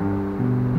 う